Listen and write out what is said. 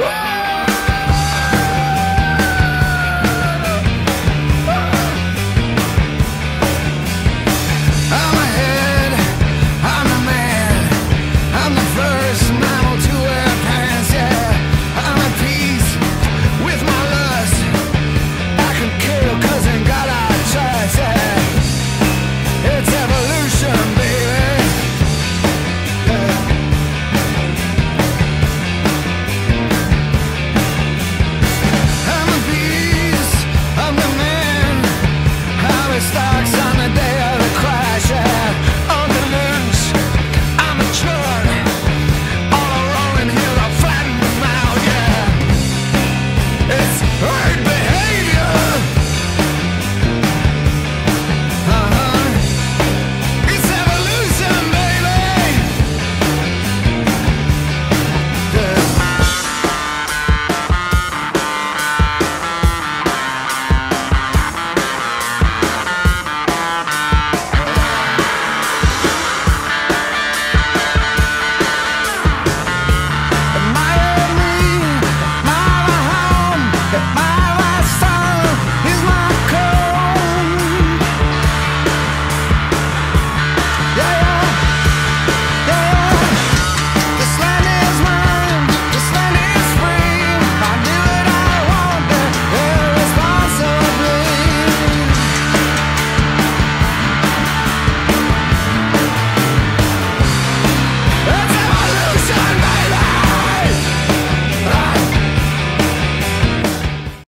Ah!